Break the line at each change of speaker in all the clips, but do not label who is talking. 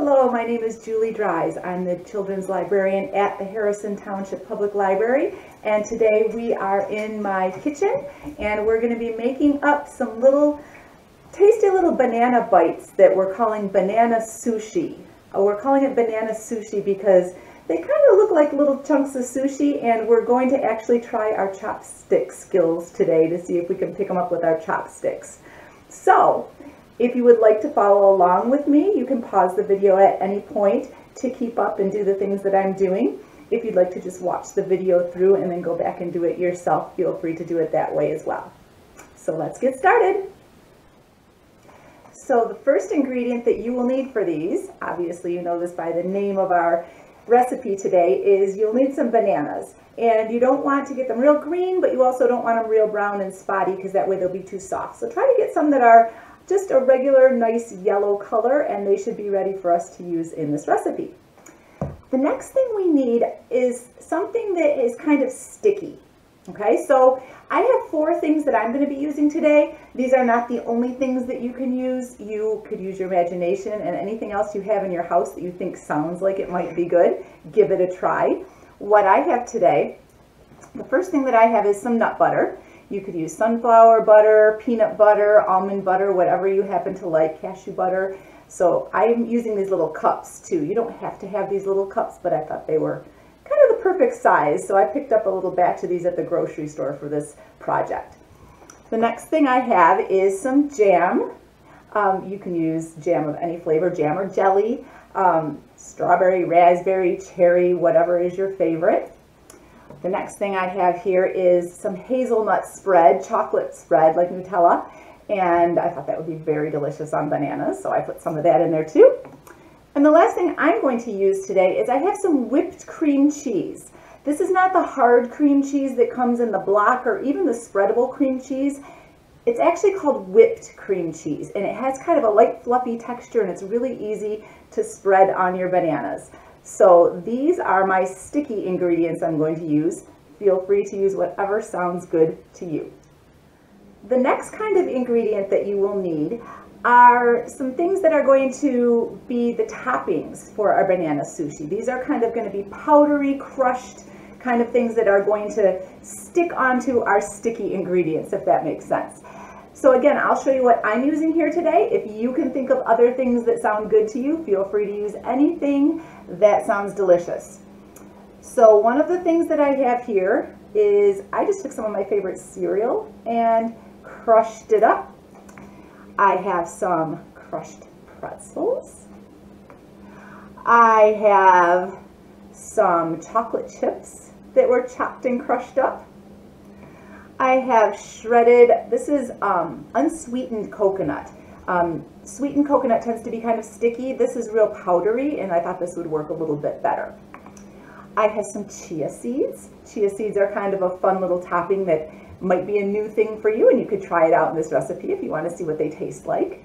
Hello, my name is Julie Dries. I'm the children's librarian at the Harrison Township Public Library and today we are in my kitchen and we're going to be making up some little tasty little banana bites that we're calling banana sushi. Uh, we're calling it banana sushi because they kind of look like little chunks of sushi and we're going to actually try our chopstick skills today to see if we can pick them up with our chopsticks. So if you would like to follow along with me, you can pause the video at any point to keep up and do the things that I'm doing. If you'd like to just watch the video through and then go back and do it yourself, feel free to do it that way as well. So let's get started. So the first ingredient that you will need for these, obviously you know this by the name of our recipe today, is you'll need some bananas. And you don't want to get them real green, but you also don't want them real brown and spotty because that way they'll be too soft. So try to get some that are just a regular nice yellow color and they should be ready for us to use in this recipe. The next thing we need is something that is kind of sticky. Okay, so I have four things that I'm going to be using today. These are not the only things that you can use. You could use your imagination and anything else you have in your house that you think sounds like it might be good, give it a try. What I have today, the first thing that I have is some nut butter. You could use sunflower butter, peanut butter, almond butter, whatever you happen to like, cashew butter. So I'm using these little cups too. You don't have to have these little cups, but I thought they were kind of the perfect size. So I picked up a little batch of these at the grocery store for this project. The next thing I have is some jam. Um, you can use jam of any flavor, jam or jelly, um, strawberry, raspberry, cherry, whatever is your favorite. The next thing I have here is some hazelnut spread, chocolate spread like Nutella. And I thought that would be very delicious on bananas, so I put some of that in there too. And the last thing I'm going to use today is I have some whipped cream cheese. This is not the hard cream cheese that comes in the block or even the spreadable cream cheese. It's actually called whipped cream cheese and it has kind of a light fluffy texture and it's really easy to spread on your bananas. So these are my sticky ingredients I'm going to use. Feel free to use whatever sounds good to you. The next kind of ingredient that you will need are some things that are going to be the toppings for our banana sushi. These are kind of going to be powdery, crushed kind of things that are going to stick onto our sticky ingredients, if that makes sense. So again, I'll show you what I'm using here today. If you can think of other things that sound good to you, feel free to use anything that sounds delicious. So one of the things that I have here is I just took some of my favorite cereal and crushed it up. I have some crushed pretzels. I have some chocolate chips that were chopped and crushed up. I have shredded, this is um, unsweetened coconut. Um, sweetened coconut tends to be kind of sticky. This is real powdery and I thought this would work a little bit better. I have some chia seeds. Chia seeds are kind of a fun little topping that might be a new thing for you and you could try it out in this recipe if you want to see what they taste like.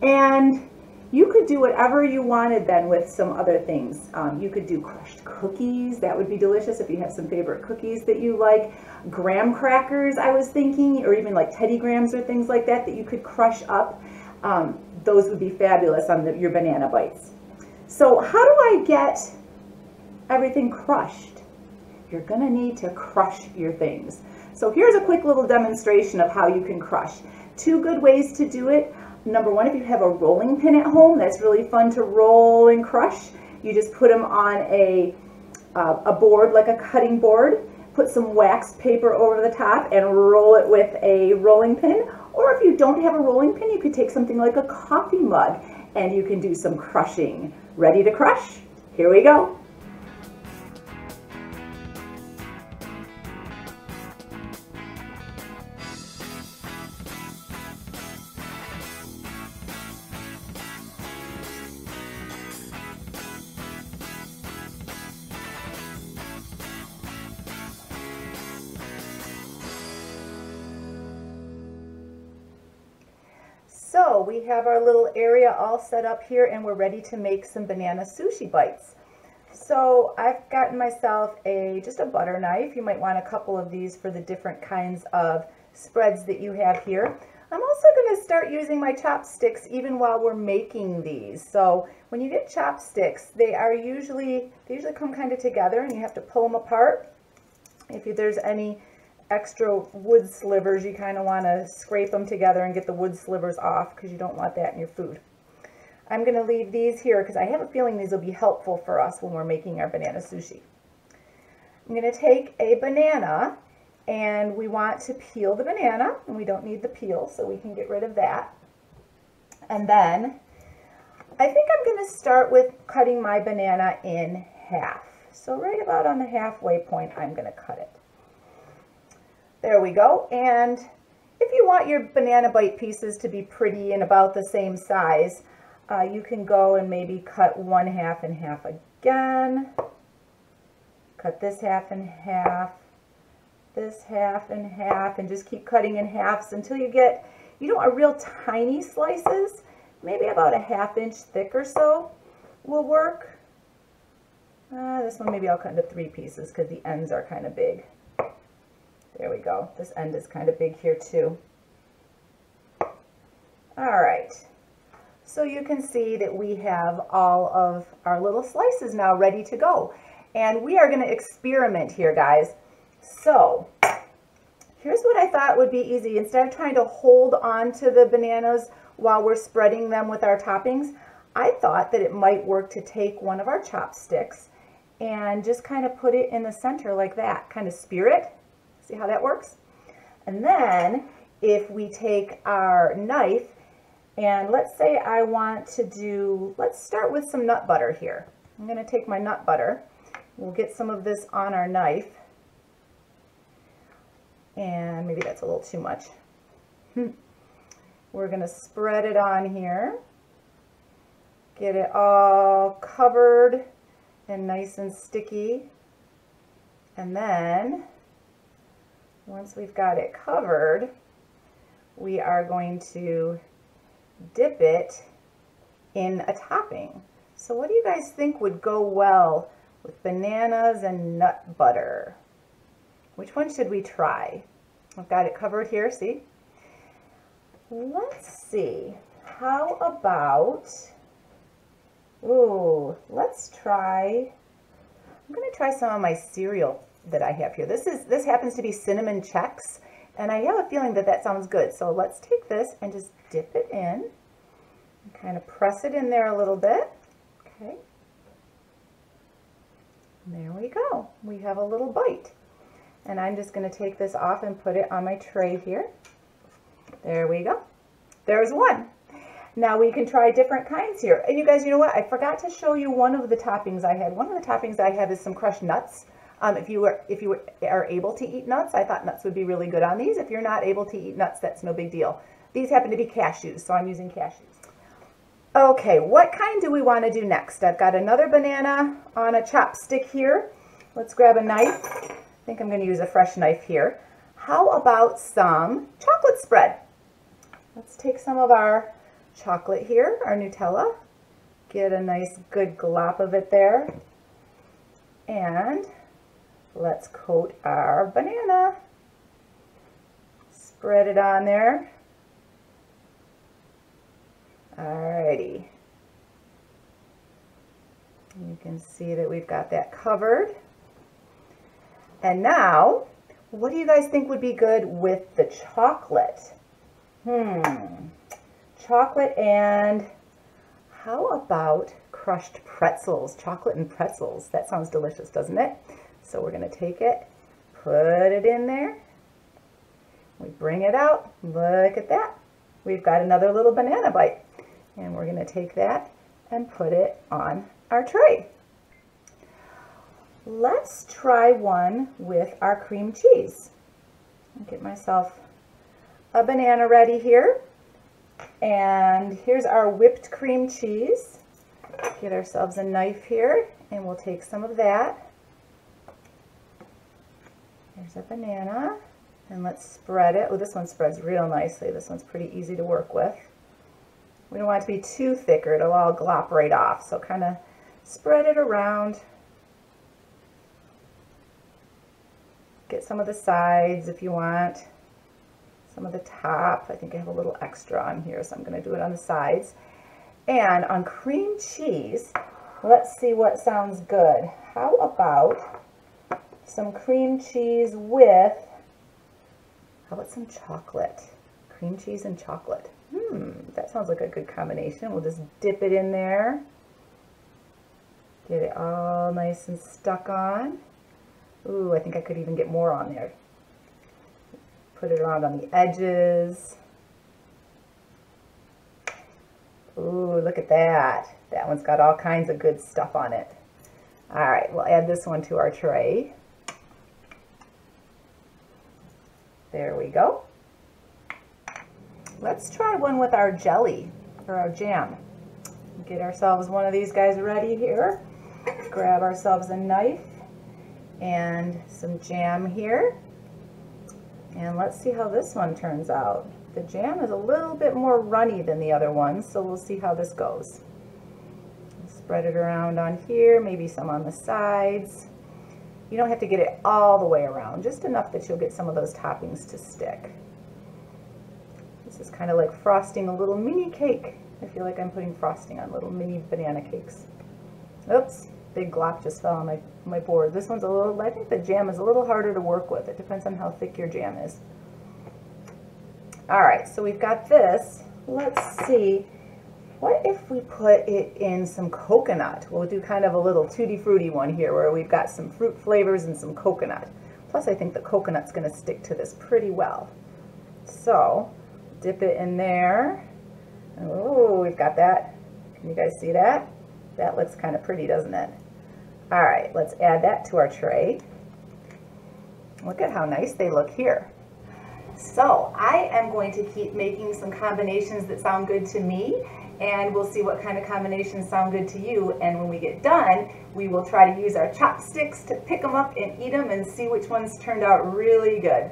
And you could do whatever you wanted then with some other things. Um, you could do cookies. That would be delicious if you have some favorite cookies that you like. Graham crackers, I was thinking, or even like Teddy Grahams or things like that that you could crush up. Um, those would be fabulous on the, your banana bites. So how do I get everything crushed? You're gonna need to crush your things. So here's a quick little demonstration of how you can crush. Two good ways to do it. Number one, if you have a rolling pin at home, that's really fun to roll and crush. You just put them on a, uh, a board, like a cutting board, put some wax paper over the top and roll it with a rolling pin. Or if you don't have a rolling pin, you could take something like a coffee mug and you can do some crushing. Ready to crush? Here we go. Have our little area all set up here and we're ready to make some banana sushi bites. So I've gotten myself a just a butter knife. You might want a couple of these for the different kinds of spreads that you have here. I'm also going to start using my chopsticks even while we're making these. So when you get chopsticks, they are usually, they usually come kind of together and you have to pull them apart. If there's any extra wood slivers, you kind of want to scrape them together and get the wood slivers off because you don't want that in your food. I'm going to leave these here because I have a feeling these will be helpful for us when we're making our banana sushi. I'm going to take a banana and we want to peel the banana and we don't need the peel so we can get rid of that. And then I think I'm going to start with cutting my banana in half. So right about on the halfway point I'm going to cut it. There we go. And if you want your banana bite pieces to be pretty and about the same size, uh, you can go and maybe cut one half in half again. Cut this half in half this half and half and just keep cutting in halves until you get, you know, a real tiny slices, maybe about a half inch thick or so will work. Uh, this one maybe I'll cut into three pieces because the ends are kind of big. There we go. This end is kind of big here too. All right. So you can see that we have all of our little slices now ready to go. And we are going to experiment here, guys. So here's what I thought would be easy. Instead of trying to hold on to the bananas while we're spreading them with our toppings, I thought that it might work to take one of our chopsticks and just kind of put it in the center like that, kind of spear it. See how that works? And then if we take our knife and let's say I want to do, let's start with some nut butter here. I'm going to take my nut butter. We'll get some of this on our knife and maybe that's a little too much. Hmm. We're going to spread it on here, get it all covered and nice and sticky. And then once we've got it covered, we are going to dip it in a topping. So what do you guys think would go well with bananas and nut butter? Which one should we try? I've got it covered here, see? Let's see. How about, ooh, let's try, I'm going to try some of my cereal that I have here. This is this happens to be cinnamon Chex, and I have a feeling that that sounds good. So let's take this and just dip it in, and kind of press it in there a little bit. Okay. And there we go. We have a little bite. And I'm just going to take this off and put it on my tray here. There we go. There's one. Now we can try different kinds here. And you guys, you know what? I forgot to show you one of the toppings I had. One of the toppings I have is some crushed nuts. Um, if you are if you are able to eat nuts, I thought nuts would be really good on these. If you're not able to eat nuts, that's no big deal. These happen to be cashews, so I'm using cashews. Okay, what kind do we want to do next? I've got another banana on a chopstick here. Let's grab a knife I think I'm going to use a fresh knife here. How about some chocolate spread? Let's take some of our chocolate here, our Nutella. Get a nice good glop of it there. And let's coat our banana. Spread it on there. Alrighty. You can see that we've got that covered. And now, what do you guys think would be good with the chocolate? Hmm, chocolate and how about crushed pretzels, chocolate and pretzels? That sounds delicious, doesn't it? So we're gonna take it, put it in there. We bring it out, look at that. We've got another little banana bite. And we're gonna take that and put it on our tray. Let's try one with our cream cheese. Get myself a banana ready here. And here's our whipped cream cheese. Get ourselves a knife here and we'll take some of that. Here's a banana and let's spread it. Oh, this one spreads real nicely. This one's pretty easy to work with. We don't want it to be too thick or it'll all glop right off. So kind of spread it around Get some of the sides if you want. some of the top. I think I have a little extra on here, so I'm going to do it on the sides. And on cream cheese, let's see what sounds good. How about some cream cheese with, how about some chocolate? Cream cheese and chocolate. Hmm, that sounds like a good combination. We'll just dip it in there. Get it all nice and stuck on. Ooh, I think I could even get more on there. Put it around on the edges. Ooh, look at that. That one's got all kinds of good stuff on it. All right, we'll add this one to our tray. There we go. Let's try one with our jelly or our jam. Get ourselves one of these guys ready here. Grab ourselves a knife and some jam here. And let's see how this one turns out. The jam is a little bit more runny than the other ones, so we'll see how this goes. Spread it around on here, maybe some on the sides. You don't have to get it all the way around, just enough that you'll get some of those toppings to stick. This is kind of like frosting a little mini cake. I feel like I'm putting frosting on little mini banana cakes. Oops, big glop just fell on my, my board. This one's a little, I think the jam is a little harder to work with. It depends on how thick your jam is. All right, so we've got this. Let's see, what if we put it in some coconut? We'll do kind of a little tutti frutti one here where we've got some fruit flavors and some coconut. Plus I think the coconut's gonna stick to this pretty well. So, dip it in there. Oh, we've got that. Can you guys see that? That looks kind of pretty, doesn't it? All right, let's add that to our tray. Look at how nice they look here. So I am going to keep making some combinations that sound good to me and we'll see what kind of combinations sound good to you. And when we get done, we will try to use our chopsticks to pick them up and eat them and see which ones turned out really good.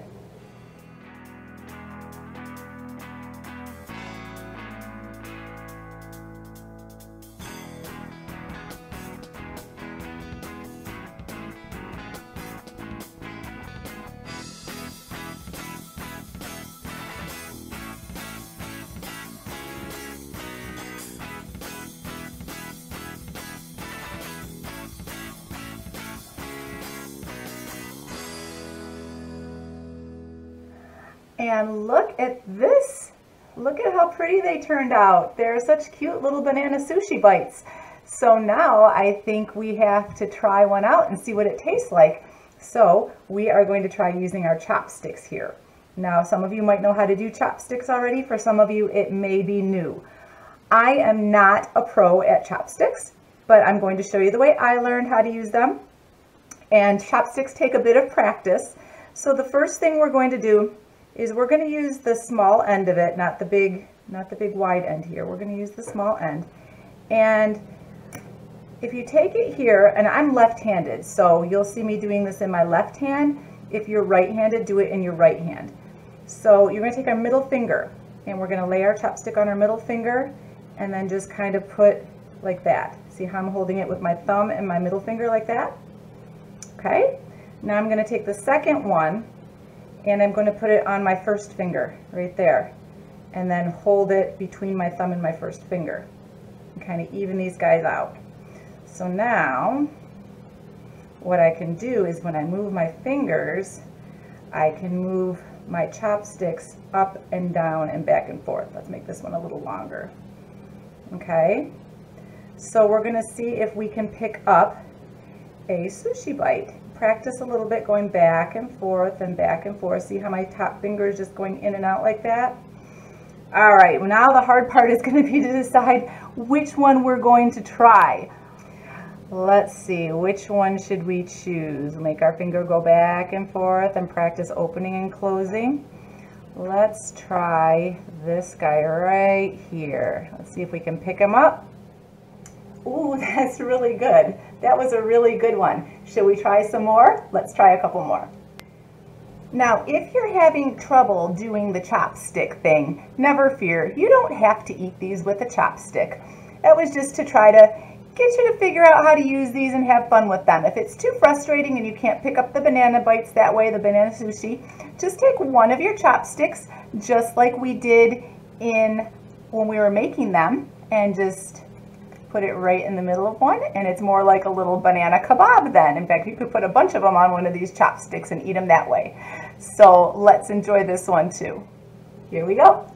And look at this. Look at how pretty they turned out. They're such cute little banana sushi bites. So now I think we have to try one out and see what it tastes like. So we are going to try using our chopsticks here. Now some of you might know how to do chopsticks already. For some of you it may be new. I am not a pro at chopsticks, but I'm going to show you the way I learned how to use them. And chopsticks take a bit of practice. So the first thing we're going to do is we're going to use the small end of it, not the big, not the big wide end here. We're going to use the small end. And if you take it here, and I'm left-handed, so you'll see me doing this in my left hand. If you're right-handed, do it in your right hand. So you're going to take our middle finger, and we're going to lay our chopstick on our middle finger, and then just kind of put like that. See how I'm holding it with my thumb and my middle finger like that? Okay. Now I'm going to take the second one, and I'm going to put it on my first finger right there and then hold it between my thumb and my first finger and kind of even these guys out. So now what I can do is when I move my fingers I can move my chopsticks up and down and back and forth. Let's make this one a little longer. Okay, so we're going to see if we can pick up a sushi bite practice a little bit going back and forth and back and forth. See how my top finger is just going in and out like that? All right, now the hard part is going to be to decide which one we're going to try. Let's see, which one should we choose? Make our finger go back and forth and practice opening and closing. Let's try this guy right here. Let's see if we can pick him up. Ooh, that's really good. That was a really good one. Should we try some more? Let's try a couple more. Now, if you're having trouble doing the chopstick thing, never fear. You don't have to eat these with a chopstick. That was just to try to get you to figure out how to use these and have fun with them. If it's too frustrating and you can't pick up the banana bites that way, the banana sushi, just take one of your chopsticks, just like we did in when we were making them, and just put it right in the middle of one and it's more like a little banana kebab then. In fact, you could put a bunch of them on one of these chopsticks and eat them that way. So let's enjoy this one too. Here we go.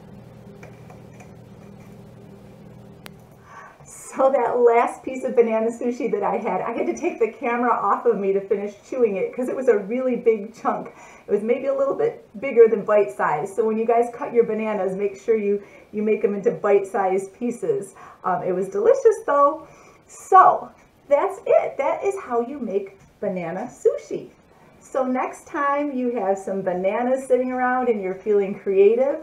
So that last piece of banana sushi that I had, I had to take the camera off of me to finish chewing it because it was a really big chunk. It was maybe a little bit bigger than bite size. So when you guys cut your bananas, make sure you, you make them into bite-sized pieces. Um, it was delicious though. So that's it. That is how you make banana sushi. So next time you have some bananas sitting around and you're feeling creative,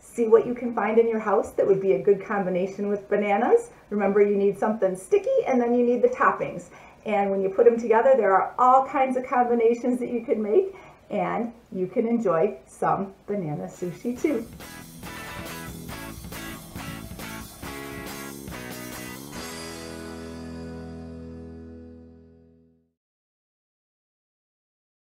see what you can find in your house that would be a good combination with bananas. Remember you need something sticky and then you need the toppings. And when you put them together, there are all kinds of combinations that you can make and you can enjoy some banana sushi too.